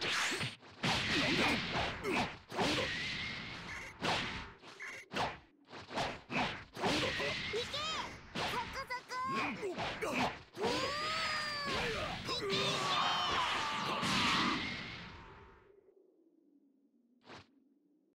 け！